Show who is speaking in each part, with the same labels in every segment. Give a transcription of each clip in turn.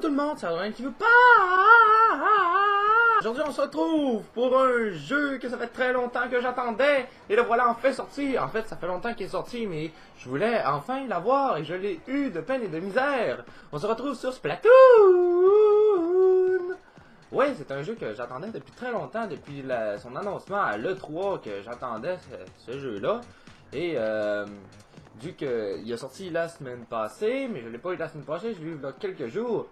Speaker 1: tout le monde, c'est Adrien qui veut pas. Aujourd'hui, on se retrouve pour un jeu que ça fait très longtemps que j'attendais. Et le voilà enfin sorti. En fait, ça fait longtemps qu'il est sorti, mais je voulais enfin l'avoir et je l'ai eu de peine et de misère. On se retrouve sur Splatoon. Ouais, c'est un jeu que j'attendais depuis très longtemps, depuis son annoncement à l'E3 que j'attendais ce, ce jeu-là. Et euh, vu qu'il a sorti la semaine passée, mais je l'ai pas eu la semaine passée, je l'ai eu il y a quelques jours.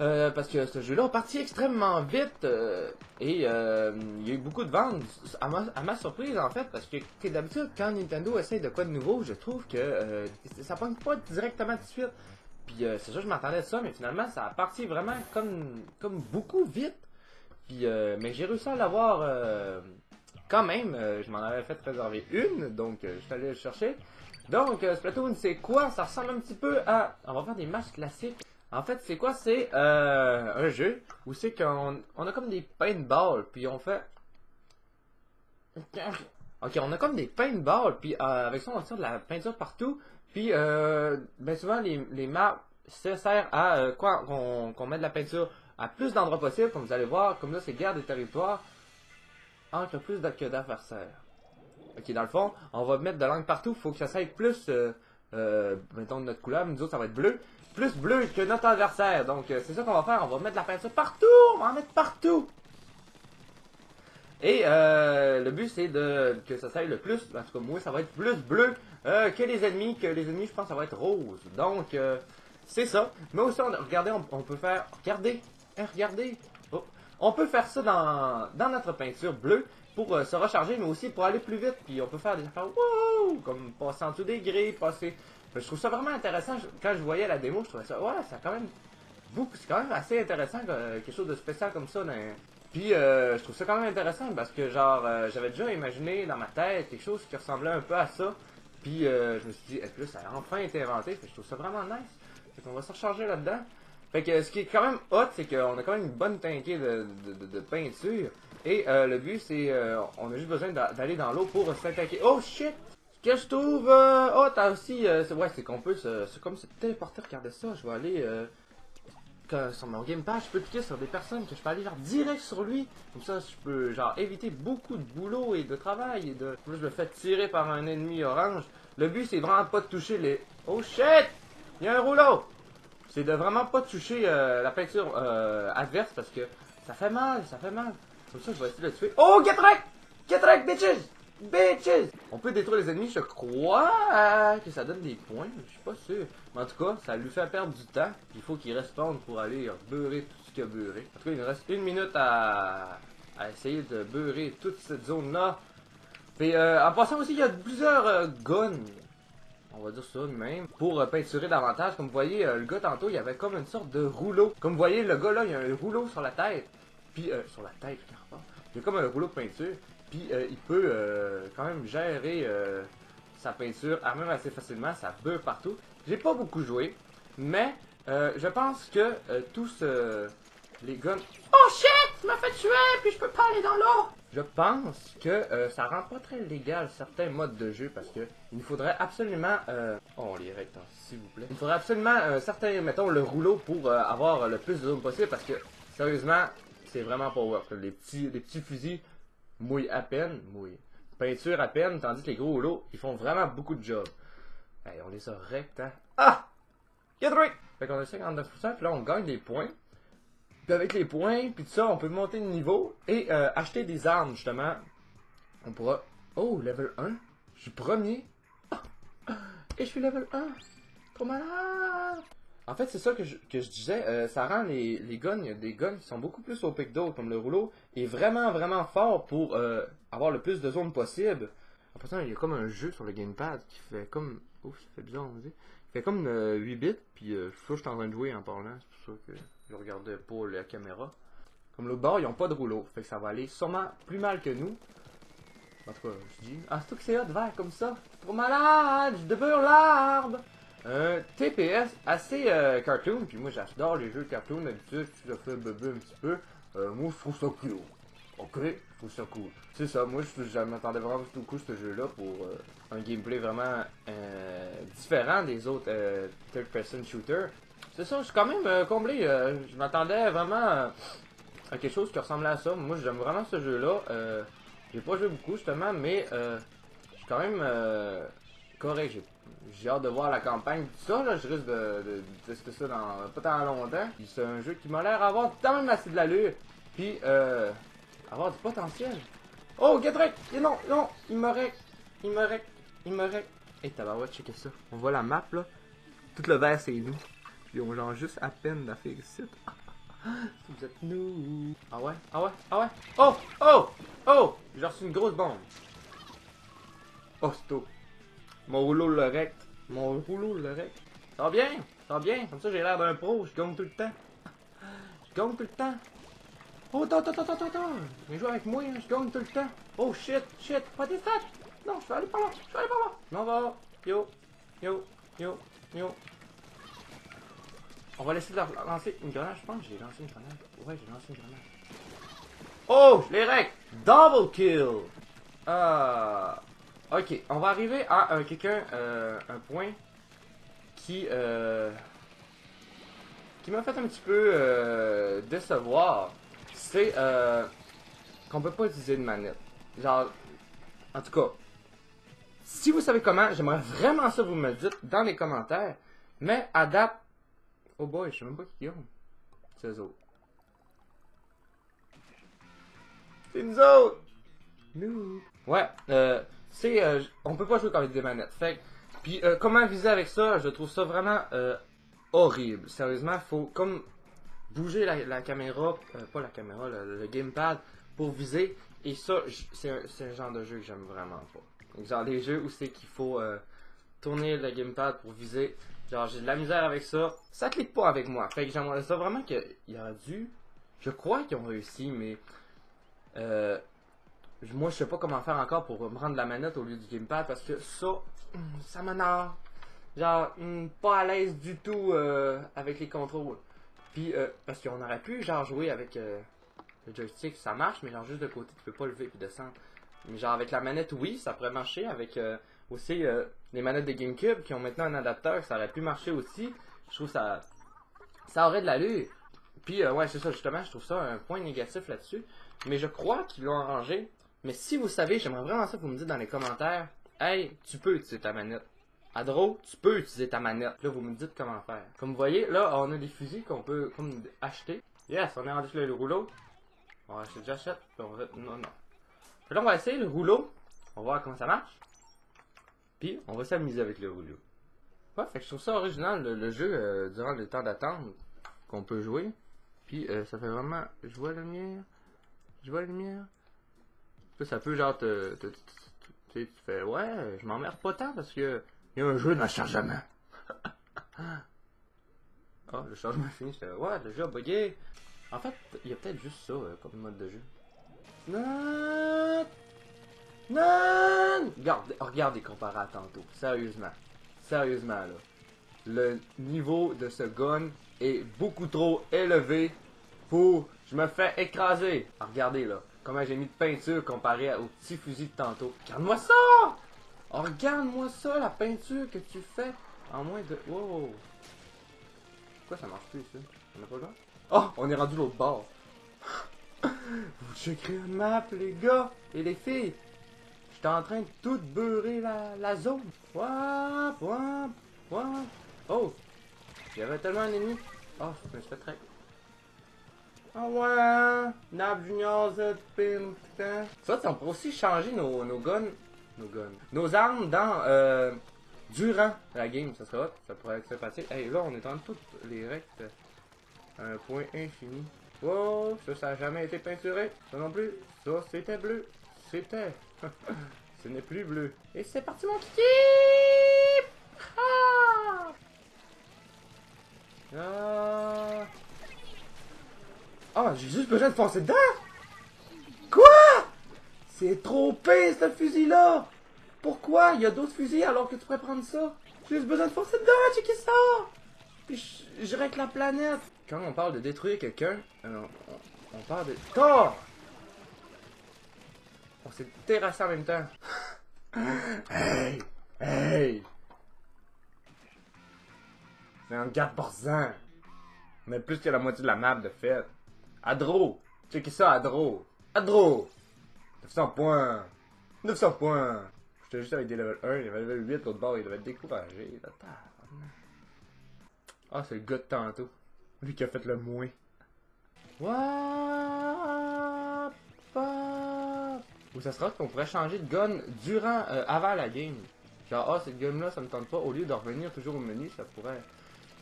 Speaker 1: Euh, parce que ce jeu-là est parti extrêmement vite euh, et euh, il y a eu beaucoup de ventes à ma, à ma surprise en fait parce que, d'habitude quand Nintendo essaye de quoi de nouveau je trouve que euh, ça pogne pas directement tout de suite. Puis c'est sûr je m'attendais à ça mais finalement ça a parti vraiment comme comme beaucoup vite. Puis mais j'ai réussi à l'avoir quand même je m'en avais fait réserver une donc je suis le chercher. Donc Splatoon c'est quoi? Ça ressemble un petit peu à on va faire des matchs classiques en fait, c'est quoi? C'est euh, un jeu où c'est qu'on on a comme des paintballs, puis on fait... Ok, on a comme des paintballs, puis euh, avec ça, on tire de la peinture partout, puis euh, ben souvent, les, les maps, ça sert à euh, quoi? Qu'on qu'on met de la peinture à plus d'endroits possible, comme vous allez voir, comme là, c'est guerre des territoires, entre plus d'adversaires. Ok, dans le fond, on va mettre de l'angle partout, faut que ça soit plus, euh, euh, mettons, de notre couleur, nous autres, ça va être bleu plus bleu que notre adversaire. Donc euh, c'est ça qu'on va faire. On va mettre la peinture partout. On va en mettre partout. Et euh, le but c'est de que ça soit le plus. En tout cas moi ça va être plus bleu euh, que les ennemis. Que les ennemis je pense ça va être rose. Donc euh, c'est ça. Mais aussi on, regardez on, peut faire. Regardez. Hein, regardez. Oh. On peut faire ça dans, notre peinture bleue pour se recharger, mais aussi pour aller plus vite. Puis on peut faire des affaires wow, comme passer en dessous des grilles, passer je trouve ça vraiment intéressant. Quand je voyais la démo, je trouvais ça, ouais, c'est quand même c'est quand même assez intéressant, quelque chose de spécial comme ça. dans- Puis euh, je trouve ça quand même intéressant parce que genre, euh, j'avais déjà imaginé dans ma tête quelque chose qui ressemblait un peu à ça. Puis euh, je me suis dit, est-ce que ça a enfin été inventé? Je trouve ça vraiment nice. Fait qu'on va se recharger là-dedans. Fait que ce qui est quand même hot, c'est qu'on a quand même une bonne teintée de, peinture. Et euh, le but, c'est, euh, on a juste besoin d'a- d'aller dans l'eau pour s'attaquer. Oh shit! Que je trouve euh, hot t'as aussi, euh, ouais, c'est qu'on peut c'est comme c'est téléporter, regardez ça, je vais aller euh, sur mon gamepad, je peux cliquer sur des personnes que je peux aller genre direct sur lui, comme ça je peux genre éviter beaucoup de boulot et de travail et de, là je me fais tirer par un ennemi orange. Le but c'est vraiment pas de toucher les, oh shit, il y a un rouleau. C'est de vraiment pas toucher euh, la peinture euh, adverse parce que ça fait mal, ça fait mal. Comme ça je vais essayer de le tuer. Oh get wrecked, get wrecked bitches. Bitches! On peut détruire les ennemis, je crois que ça donne des points, je suis pas sûr. Mais en tout cas, ça lui fait perdre du temps, il faut qu'il respawn pour aller beurrer tout ce qu'il a beurré. En tout cas, il nous reste une minute à, à essayer de beurrer toute cette zone-là. Puis euh, en passant aussi, il y a plusieurs euh, guns, on va dire ça de même, pour euh, peinturer davantage. Comme vous voyez, euh, le gars tantôt, il y avait comme une sorte de rouleau. Comme vous voyez, le gars là, il a un rouleau sur la tête. Puis, euh, sur la tête, carrément. Il y a comme un rouleau de peinture. Puis euh, il peut euh, quand même gérer euh, sa peinture ah, même assez facilement, ça beurre partout. J'ai pas beaucoup joué, mais je pense que tous les guns... Oh shit! Tu m'as fait tuer, puis je peux pas aller dans l'eau! Je pense que euh, ça rend pas très légal certains modes de jeu parce que il nous faudrait absolument... Euh... Oh, on les règle, s'il vous plaît. Il faudrait absolument euh, certains, mettons, le rouleau pour avoir le plus de zones possible parce que, sérieusement, c'est vraiment pas worth. Les petits, les petits fusils mouillent à peine, mouillent. Peinture à peine, tandis que les gros rouleaux, ils font vraiment beaucoup de job. Hey, on les a rects, hein. Ah! Get right! Fait qu'on a 59%, puis là, on gagne des points. Puis avec les points, puis tout ça, on peut monter de niveau et euh, acheter des armes, justement. On pourra... Oh, level 1. Je suis premier. Ah! Et je suis level 1. Trop malade! En fait, c'est ça que je, disais. euh, ça rend les, guns, il y a des guns qui sont beaucoup plus OP que d'autres, comme le rouleau, est vraiment, vraiment fort pour euh, avoir le plus de zones possible. En passant, il y a comme un jeu sur le gamepad qui fait comme. Ouf, ça fait bizarre, on dit. Il fait comme euh, 8 bits, puis euh, je suis que je suis en train de jouer en parlant, c'est pour ça que je regardais pas la caméra. Comme l'autre bord, ils ont pas de rouleau, fait que ça va aller sûrement plus mal que nous. En tout cas, je dis. Ah, c'est tout que c'est hot vert comme ça. Trop malade, je debeure l'arbre! Un TPS assez euh, cartoon, puis moi j'adore les jeux cartoon d'habitude, je le fais bébé un petit peu. Euh, moi je trouve ça cool. Ok, je trouve ça cool. C'est ça, moi je, m'attendais vraiment beaucoup à ce jeu-là pour euh, un gameplay vraiment euh, différent des autres euh, third person shooter. c'est ça, je suis quand même euh, comblé. euh, je m'attendais vraiment euh, à quelque chose qui ressemblait à ça. Moi, j'aime vraiment ce jeu-là. Euh, j'ai pas joué beaucoup, justement, mais euh, je suis quand même euh, correct. J'ai- hâte de voir la campagne. Ça, là, je risque de, tester ça dans pas tant longtemps. C'est un jeu qui m'a l'air avoir quand même assez de l'allure. Puis, euh, avoir du potentiel. Oh, Gedrek! Et non, non, il me règle. Il me règle. Il me règle. Et tabarouette, checkez ça. On voit la map, là. Tout le vert, c'est nous. Puis on genre juste à peine d'affaire ici. Vous êtes nous. Ah ouais? Ah ouais? Ah ouais? Oh! Oh! Oh! J'ai reçu une grosse bombe. Oh, c'est tout. Mon rouleau le rect. Mon rouleau le rect. Ça va bien? Ça va bien? Comme ça, j'ai l'air d'un pro. Je gagne tout le temps. Je gagne tout le temps. Oh, attends, attends, attends, attends. Mais joue avec moi, hein, je gagne tout le temps. Oh shit, shit, pas des stats. Non, je vais aller par là, je vais aller par là. Je m'en vais. Yo, yo, yo, yo. On va laisser leur lancer une grenade, je pense que j'ai lancé une grenade. Ouais, j'ai lancé une grenade. Oh, je l'ai rec. Double kill. Ah. Ok, on va arriver à euh, quelqu'un, euh, un point qui, euh, qui m'a fait un petit peu euh, décevoir. C'est qu'on peut pas utiliser de manette. Genre, en tout cas, si vous savez comment, j'aimerais vraiment ça que vous me le dites dans les commentaires. Mais à date, oh boy, je sais même pas qui ils ont. C'est eux autres. C'est nous autres! Nous! Ouais, euh, c'est, euh, on peut pas jouer avec des manettes. Fait puis euh, comment viser avec ça, je trouve ça vraiment euh, horrible. Sérieusement, faut comme bouger la, caméra, euh, pas la caméra, le, le gamepad pour viser. Et ça, c'est un, un genre de jeu que j'aime vraiment pas. Genre les jeux où c'est qu'il faut tourner le gamepad pour viser. Genre j'ai de la misère avec ça. Ça clique pas avec moi. Fait que j'aimerais ça vraiment qu'il y aurait dû. Je crois qu'ils ont réussi, mais moi je sais pas comment faire encore pour me rendre la manette au lieu du gamepad parce que ça, hum, ça m'énerve. Genre, hum, pas à l'aise du tout euh, avec les contrôles. Puis, euh, parce qu'on aurait pu, genre, jouer avec euh, le joystick, ça marche, mais genre, juste de côté, tu peux pas lever puis descendre. Mais genre, avec la manette, oui, ça pourrait marcher. Avec euh, aussi euh, les manettes de GameCube qui ont maintenant un adapteur, ça aurait pu marcher aussi. Je trouve ça. Ça aurait de l'allure. Puis, ouais, c'est ça, justement, je trouve ça un point négatif là-dessus. Mais je crois qu'ils l'ont arrangé. Mais si vous savez, j'aimerais vraiment ça que vous me dites dans les commentaires. Hey, tu peux utiliser ta manette. Adro, tu peux utiliser ta manette. Là, vous me dites comment faire. Comme vous voyez, là, on a des fusils qu'on peut acheter. Yes, on est rendu sur le rouleau. On va acheter, j'achète. On. Non, non. Puis là, on va essayer le rouleau. On va voir comment ça marche. Puis, on va s'amuser avec le rouleau. Ouais, fait que je trouve ça original, le, le jeu, euh, durant le temps d'attente qu'on peut jouer. Puis, euh, ça fait vraiment... Je vois la lumière. Je vois la lumière. Ça, peut genre te... tu fais, ouais, je m'emmerde pas tant parce que... Il y a un jeu chargement. Ah, le chargement est fini, j'étais ouais, le jeu a bugué. En fait, il y a peut-être juste ça euh, comme mode de jeu. Non! Non! Regarde, regardez comparé à tantôt. Sérieusement. Sérieusement, là. Le niveau de ce gun est beaucoup trop élevé pour... Je me fais écraser. Ah, regardez, là. Comment j'ai mis de peinture comparé au petit fusil de tantôt. Regarde-moi ça! Oh, regarde-moi ça, la peinture que tu fais en moins de... Wow! Pourquoi ça marche plus, ça? On a pas le droit? Oh! On est rendu l'autre bord! Vous checkerez la map, les gars et les filles! J'étais en train de tout beurrer la, la zone! Wap! Wap! Wap! Oh! Avait tellement un ennemi! Oh, je me suis fait track. Ah ouais! Nab Junior Z Pin, putain! Ça, on pourrait aussi changer nos, nos guns nos guns. Nos armes dans euh, durant la game, ça serait ça pourrait être sympathique. Hey, là, on est en toutes les rectes un point infini. Wow, ça, ça a jamais été peinturé. Ça non plus. Ça, c'était bleu. C'était. Ce n'est plus bleu. Et c'est parti, mon kiki! Ah! Ah! Ah, j'ai juste besoin de foncer dedans! Quoi? C'est trop pire ce fusil-là! Pourquoi? Il y a d'autres fusils alors que tu pourrais prendre ça? J'ai juste besoin de foncer dedans, checker ça! Puis je, je règle la planète! Quand on parle de détruire quelqu'un, euh, on, parle de... Thor! On s'est terrassé en même temps. hey! Hey! C'est un gars porcin! On a plus que la moitié de la map de fait. Adro! Checkez ça, Adro! Adro! 900 points! 900 points! J'étais juste avec des level 1, il avait level 8 l'autre bord, il devait être découragé. Ah, c'est le gars de tantôt. Lui qui a fait le moins. Ou ça sera qu'on pourrait changer de gun durant, euh, avant la game. Genre, ah, cette gun là, ça me tente pas. Au lieu de revenir toujours au menu, ça pourrait.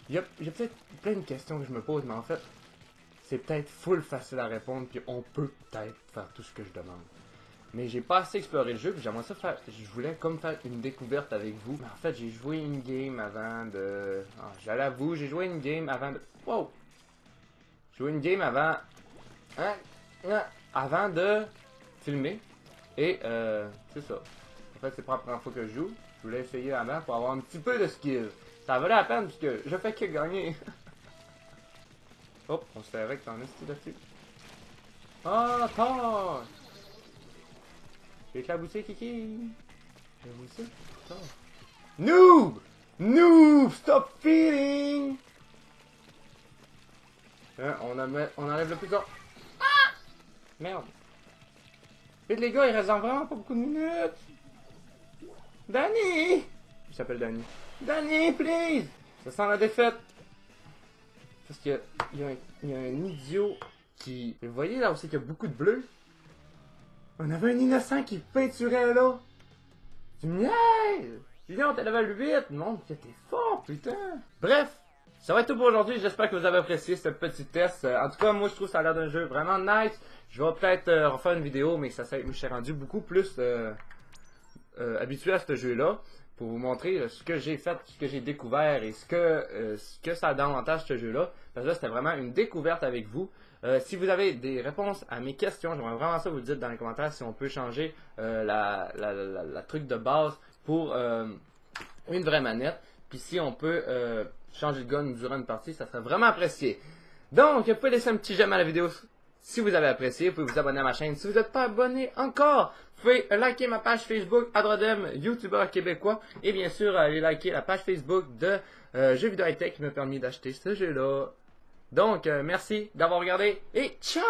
Speaker 1: Il y a, peut-être plein de questions que je me pose, mais en fait, c'est peut-être full facile à répondre, puis on peut peut-être faire tout ce que je demande. Mais j'ai pas assez exploré le jeu, puis j'aimerais ça faire. Je voulais comme faire une découverte avec vous. Mais en fait, j'ai joué une game avant de. Ah, J'allais à vous, j'ai joué une game avant de. Wow! J'ai joué une game avant. Hein? hein? Avant de filmer. Et euh, c'est ça. En fait, c'est pas la première fois que je joue. Je voulais essayer avant pour avoir un petit peu de skill. Ça valait la peine puisque je fais que gagner. Hop, on se fait avec en esti là-dessus? Ah, oh, J'ai éclaboussé Kiki? J'ai éclaboussé. Noob! Noob! Stop feeling! Hein, on, on enlève le plus tard. Ah! Merde. Vite les gars, il reste vraiment pas beaucoup de minutes. Danny! Il s'appelle Danny. Danny, please! Ça sent la défaite. Parce qu'il y, y, a un idiot qui... Vous voyez là aussi qu'il y a beaucoup de bleu? On avait un innocent qui peinturait là. Tu me! Viens, t'es level 8! Non, t'es fort, putain! Bref, ça va être tout pour aujourd'hui. J'espère que vous avez apprécié ce petit test. En tout cas, moi, je trouve ça a l'air d'un jeu vraiment nice. Je vais peut-être euh, refaire une vidéo, mais ça, je me suis rendu beaucoup plus euh, euh, habitué à ce jeu-là pour vous montrer ce que j'ai fait, ce que j'ai découvert et ce que, ce que ça a d'avantage ce jeu-là. Parce que là, c'était vraiment une découverte avec vous. si vous avez des réponses à mes questions, j'aimerais vraiment ça vous le dites dans les commentaires si on peut changer la, la, truc de base pour une vraie manette. Puis si on peut changer de gun durant une partie, ça serait vraiment apprécié. Donc, vous pouvez laisser un petit j'aime à la vidéo si vous avez apprécié, vous pouvez vous abonner à ma chaîne. Si vous n'êtes pas abonné encore, vous pouvez liker ma page Facebook Adrodem, YouTuber québécois. Et bien sûr, aller liker la page Facebook de euh, Jeux vidéo high tech qui m'a permis d'acheter ce jeu-là. Donc, euh, merci d'avoir regardé et ciao!